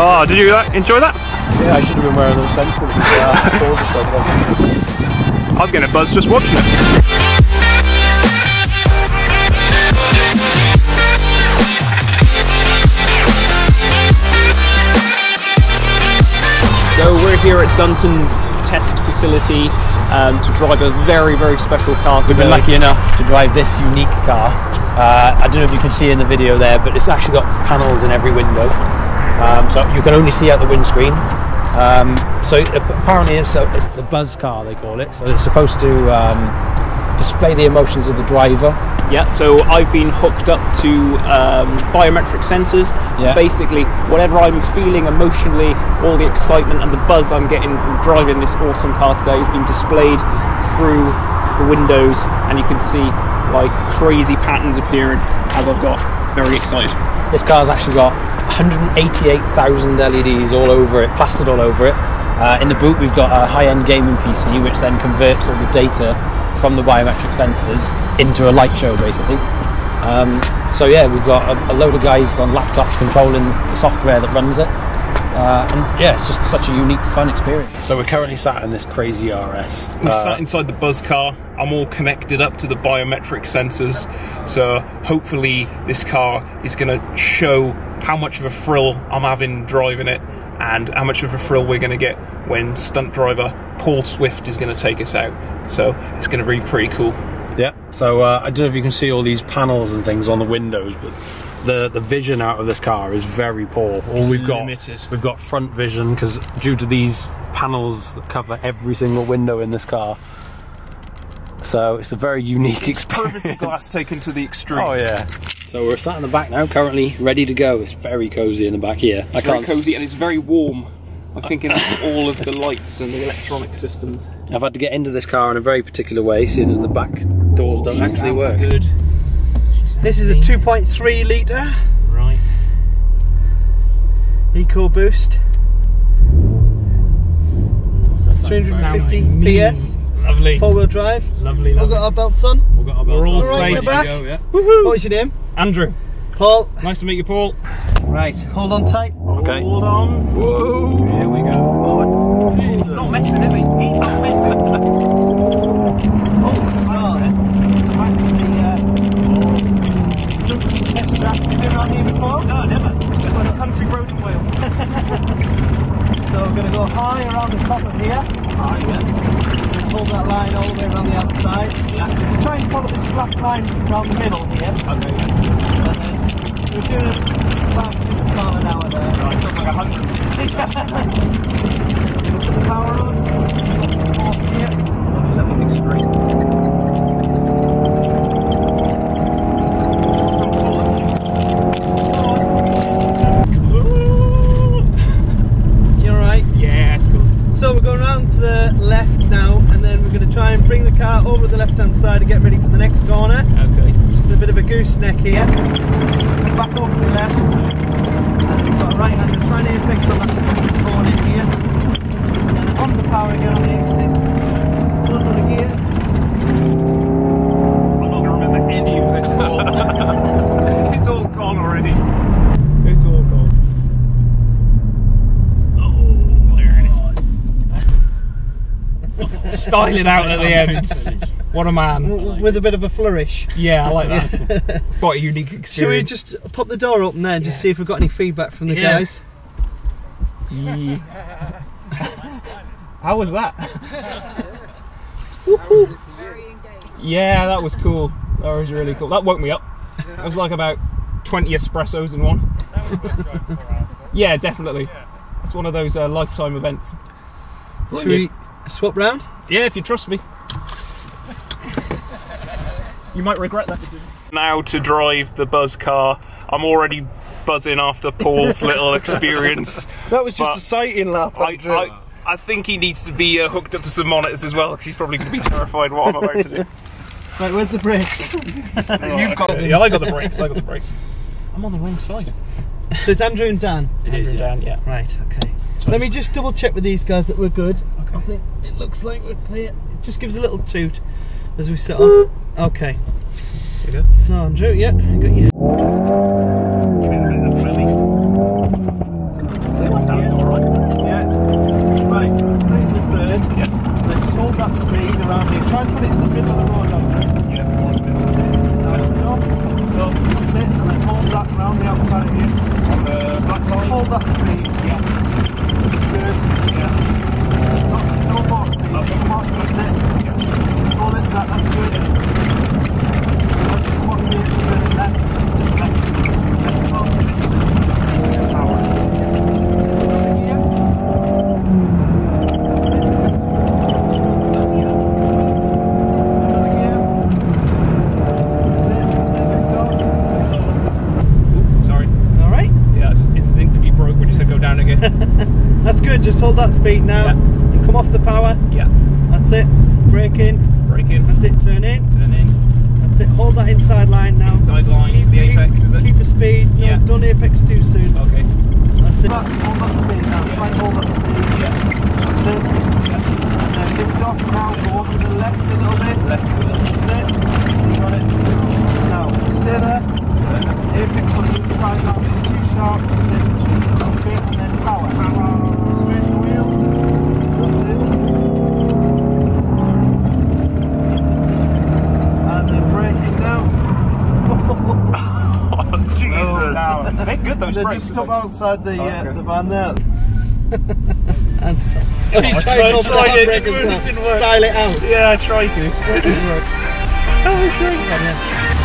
Oh, did you uh, enjoy that? Yeah, I should have been wearing those sensors. Yeah, gorgeous like that. I was getting a buzz just watching it. So we're here at Dunton Test Facility um, to drive a very, very special car today. We've been lucky enough to drive this unique car. Uh, I don't know if you can see in the video there, but it's actually got panels in every window. Um, so you can only see out the windscreen. Um, so apparently it's, a, it's the buzz car, they call it. So it's supposed to um, display the emotions of the driver. Yeah, so I've been hooked up to um, biometric sensors. Yeah. Basically, whatever I'm feeling emotionally, all the excitement and the buzz I'm getting from driving this awesome car today has been displayed through the windows, and you can see like crazy patterns appearing as I've got very excited. This car's actually got 188,000 LEDs all over it, plastered all over it. Uh, in the boot, we've got a high-end gaming PC, which then converts all the data from the biometric sensors into a light show, basically. Um, so yeah, we've got a, a load of guys on laptops controlling the software that runs it. Uh, and yeah, it's just such a unique, fun experience. So we're currently sat in this crazy RS. We're sat inside the buzz car. I'm all connected up to the biometric sensors, so hopefully this car is going to show how much of a thrill I'm having driving it, and how much of a thrill we're going to get when stunt driver Paul Swift is going to take us out. So it's going to be pretty cool. Yeah. So uh, I don't know if you can see all these panels and things on the windows, but the the vision out of this car is very poor. All It's we've limited. got we've got front vision because due to these panels that cover every single window in this car. So it's a very unique experience. Privacy glass taken to the extreme. Oh yeah. So we're sat in the back now, currently ready to go. It's very cozy in the back here. I It's very can't. cozy and it's very warm. I'm thinking that's all of the lights and the electronic systems. I've had to get into this car in a very particular way, seeing as the back doors don't actually work. Good. This is a 2.3 litre Right. EcoBoost. 350 PS, Lovely. four wheel drive. Lovely, All got our belts on. We're all All right, safe. we're back. Go, yeah. What's your name? Andrew, Paul. nice to meet you, Paul. Right, hold on tight. Okay. Hold on. Whoa. Here we go. Oh, He's not messing, is he? He's not messing. No, never. It's like a country road in Wales. So we're going to go high around the top of here. Ah, yeah. Hold that line all the way around the outside. Yeah. Try and follow this flat line around the middle here. Okay, yeah. We're doing about 50 mile an hour there. Right, like a hundred. Put the power on. Off here. Extreme. You're right. Yeah, it's cool. So we're going around to the left now, and then we're going to try and bring the car over the left-hand side and get ready for the next corner. Okay. Just a bit of a gooseneck here. Back over to the left. And we've got a right hand and try and apex on that second corner here. And then on the power again on the it. Styling out at the end. What a man. With a bit of a flourish. Yeah, I like that. Quite a unique experience. Should we just pop the door open there and just see if we've got any feedback from the Yeah. guys? Yeah. How was that? yeah, that was cool. That was really cool. That woke me up. It was like about 20 espressos in one. yeah, definitely. It's one of those uh, lifetime events. Should we swap round? Yeah, if you trust me. You might regret that decision. Now to drive the buzz car. I'm already buzzing after Paul's little experience. That was just a sighting lap. I, I, I think he needs to be uh, hooked up to some monitors as well because he's probably going to be terrified what I'm about to do. Right, where's the brakes? You've got them. Yeah, I got the brakes. I got the brakes. I'm on the wrong side. so it's Andrew and Dan. It is, yeah. Dan, yeah. Right, okay. Let me just double check with these guys that we're good. I think it looks like we're clear. It just gives a little toot as we set off. Okay. So Andrew, yeah, got you. Try and put it in the middle of the road down there. Yeah, more of it. Now lift off. That's it. And then hold that round the outside of you. On the black Just line. hold that speed. Yeah, Good. yeah, Not, no more speed. Okay. Come on, that's it. yeah. Hold into that, that's good. Now just come on here, turn it left. Left. Left off. Power. Another gear. Another gear. That's it. Then lift off. Ooh, sorry. All right. Yeah, I just instinctively broke when you said go down again. That's good. Just hold that speed now. Yeah. And come off the power. yeah. That's it. Brake in. Brake in. That's it. Turn in. Turn in. That's it. Hold that inside line now. Inside line to the apex, is it? Keep the speed. No, Yeah. don't apex too soon. Okay. That's it. Hold that speed now. Yeah. Hold that speed. Yeah. That's it. And then lift off now. Go on to the left a little bit. Left a little. That's it. You got it. Now stay there. Apex on the inside now. Get too sharp. That's it. Okay. And then power. Straight the wheel. That's it. And then braking now. Oh, Jesus. Now. Make those Then brakes. just stop outside the, Oh, uh, the van there. and stop. Oh, you I tried tried- to open tried the it, handbrake it as didn't work. Style it out. Yeah, I try to. That was great.